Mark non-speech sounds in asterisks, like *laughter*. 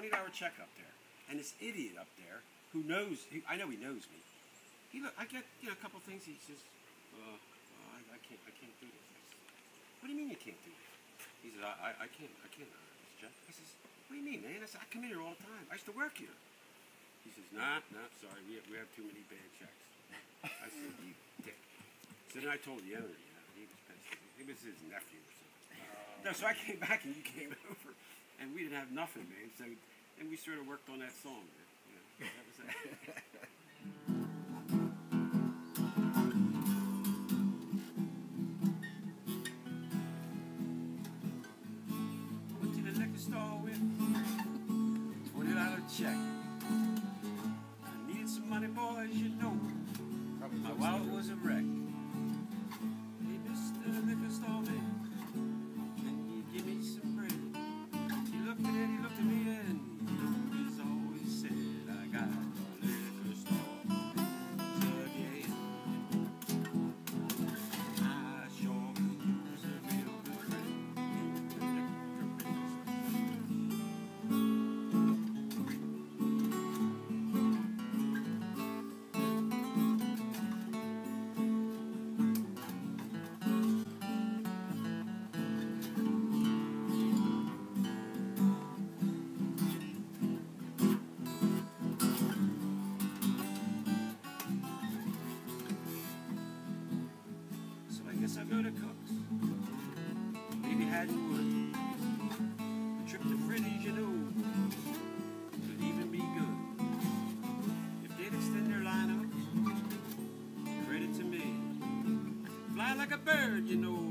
twenty dollar check up there, and this idiot up there who knows, he, I know he knows me. He look, I get you know a couple things. He says, uh, uh, I, I can't, I can't do this. Said, what do you mean you can't do this? He says, I, I, I can't, I can't honor this check. I says, what do you mean, man? I said, I come in here all the time. I used to work here. He says, nah, nah, sorry, we have, we have too many bad checks. I said, you dick. So then I told the owner, you know, he was pissed. It was his nephew or something. No, so I came back and you came *laughs* over, and we didn't have nothing, man. So, and we sort of worked on that song, man. You know, that was it. Went to the liquor store with twenty dollar check. I needed some money, boys, you know. Probably My wallet was a wreck. Haddonwood. A trip to Freddy's, you know, could even be good. If they'd extend their lineup, credit to me. Fly like a bird, you know,